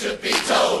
should be told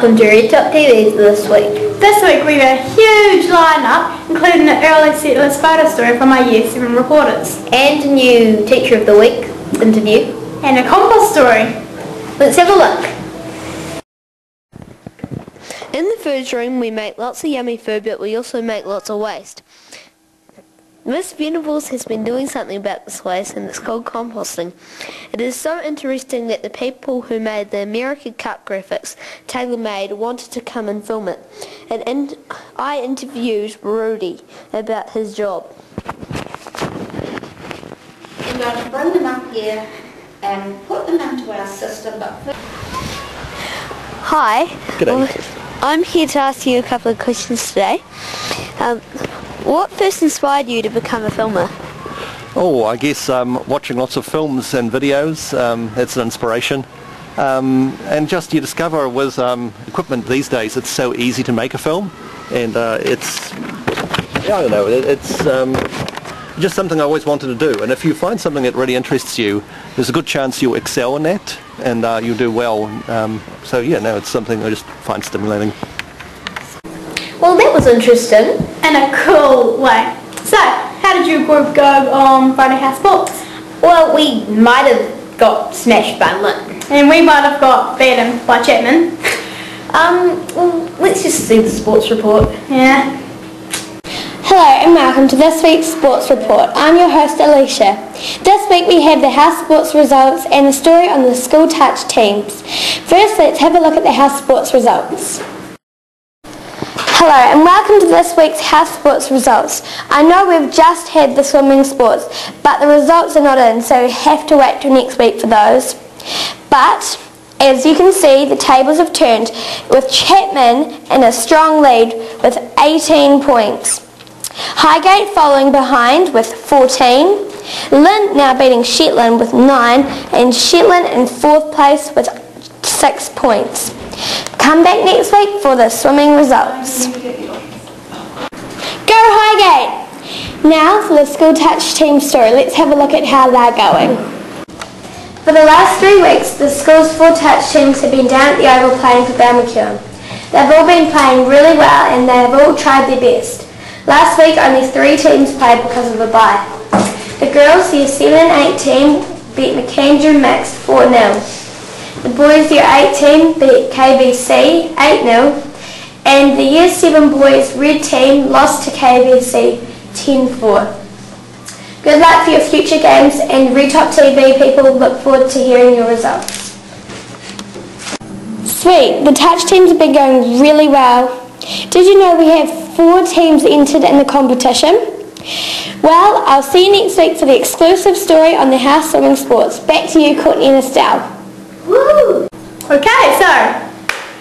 welcome to Red Top TV this week. This week we have a huge lineup, including an early settlers photo story from our Year 7 reporters, And a new Teacher of the Week interview. and a compost story. Let's have a look. In the food room, we make lots of yummy food, but we also make lots of waste. Miss Venables has been doing something about this waste, and it's called composting. It is so interesting that the people who made the America Cup graphics, tailor-made, wanted to come and film it. And in- I interviewed Rudy about his job. I'm going to bring them up here and put them into our system, but first Hi. Well, I'm here to ask you a couple of questions today. Um, what first inspired you to become a filmer? Oh, I guess um, watching lots of films and videos, um, it's an inspiration. Um, and just you discover with um, equipment these days, it's so easy to make a film. And uh, it's, yeah, I don't know, it, it's um, just something I always wanted to do. And if you find something that really interests you, there's a good chance you'll excel in that and uh, you'll do well. Um, so yeah, no, it's something I just find stimulating. Well, that was interesting. In a cool way. So, how did your group go on Friday House Sports? Well, we might have got smashed by Lynn. And we might have got beaten by Chapman. Um, well, let's just see the sports report. Yeah. Hello and welcome to this week's Sports Report. I'm your host Alicia. This week we have the House Sports results and a story on the school touch teams. First let's have a look at the House Sports results. Hello and welcome to this week's House Sports results. I know we've just had the swimming sports, but the results are not in, so we have to wait till next week for those. But as you can see, the tables have turned with Chapman in a strong lead with 18 points. Highgate following behind with 14. Lynn now beating Shetland with 9 and Shetland in 4th place with 6 points. Come back next week for the swimming results. Go Highgate! Now for the school touch team story. Let's have a look at how they're going. For the last three weeks, the school's four touch teams have been down at the Oval playing for Balmacewen. They've all been playing really well and they have all tried their best. Last week, only three teams played because of a bye. The girls' Year 7 and 8 team beat Macandrew Bay 4-0. The boys' Year 8 team beat KBC 8-0. And the Year 7 boys' Red team lost to KBC 10-4. Good luck for your future games and Red Top TV people look forward to hearing your results. Sweet, the touch teams have been going really well. Did you know we have four teams entered in the competition? Well, I'll see you next week for the exclusive story on the house swimming sports. Back to you, Courtney and Estelle. Woo! Okay, so,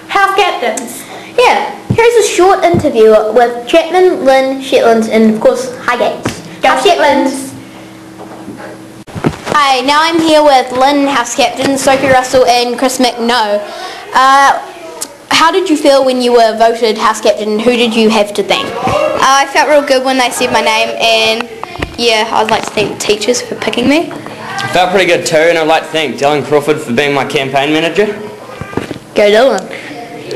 house captains. Yeah, here's a short interview with Chapman, Lynn, Shetlands, and of course Highgate. Go House Shetlands! Hi, now I'm here with Lynn House Captain, Sophie Russell and Chris McNo. Uh, how did you feel when you were voted House Captain? And who did you have to thank? Uh, I felt real good when they said my name and yeah, I'd like to thank the teachers for picking me. I felt pretty good too, and I'd like to thank Dylan Crawford for being my campaign manager. Go Dylan.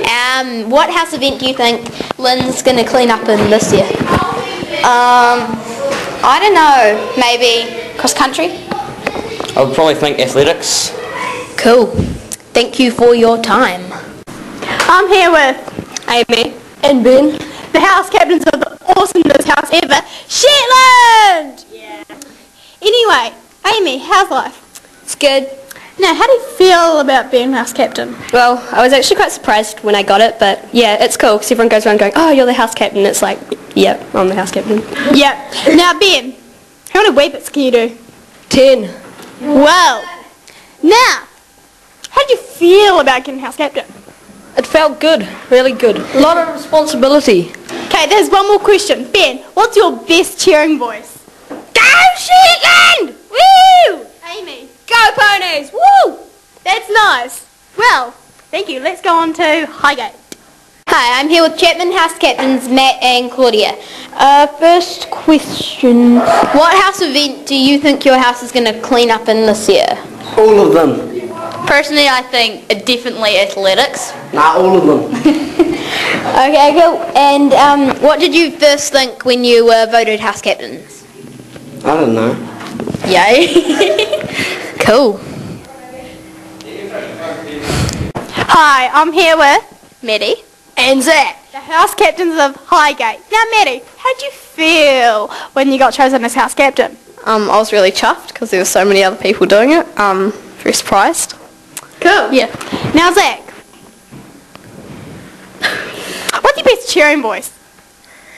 Um, what house event do you think Lynn's going to clean up in this year? Um, I don't know, maybe cross country? I would probably think athletics. Cool. Thank you for your time. I'm here with Amy. And Ben. the house captains of the awesomest house ever, Shetland! Yeah. Anyway, Amy, how's life? It's good. Now, how do you feel about being house captain? Well, I was actually quite surprised when I got it, but yeah, it's cool because everyone goes around going, oh, you're the house captain. It's like, yep, I'm the house captain. Yep. Now, Ben, how many Weet-Bix can you do? Ten. Well, now, how did you feel about getting house captain? It felt good, really good. A lot of responsibility. Okay, there's one more question. Ben, what's your best cheering voice? Go Shetland! Woo! Amy. Go ponies! Woo! That's nice. Well, thank you. Let's go on to Highgate. Hi, I'm here with Chapman House Captains Matt and Claudia. Uh, first question. What house event do you think your house is going to clean up in this year? All of them. Personally, I think uh, definitely athletics. Nah, all of them. Okay, cool. And um, what did you first think when you were voted house captains? I don't know. Yay. Cool. Hi, I'm here with Maddie. and Zach, the house captains of Highgate. Now, Maddie, how did you feel when you got chosen as house captain? Um, I was really chuffed because there were so many other people doing it. Um, very surprised. Cool. Yeah. Now, Zach, what's your best cheering voice?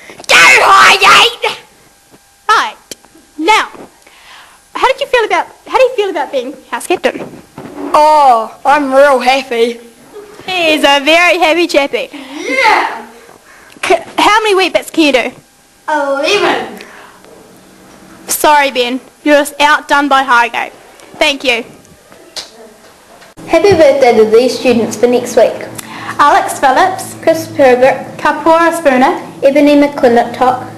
Go Highgate! Right. Now, how did you feel about how do you feel about being house captain? Oh, I'm real happy. He's a very happy chappy. Yeah! C- how many Weet-Bix can you do? Eleven. Sorry, Ben. You're just outdone by Highgate. Thank you. Happy birthday to these students for next week. Alex Phillips, Chris Herbert, Kapora Spooner, Ebony McClintock,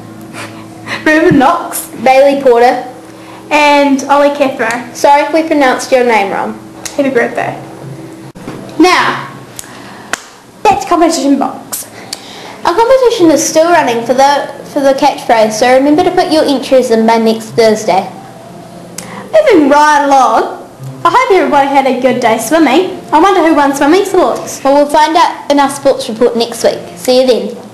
Ruben Knox, Bailey Porter. And Ollie Cathro. Sorry if we pronounced your name wrong. Happy birthday. Now, that's competition box. Our competition is still running for the for the catchphrase, so remember to put your entries in by next Thursday. Moving right along, I hope everybody had a good day swimming. I wonder who won swimming sports. Well, we'll find out in our sports report next week. See you then.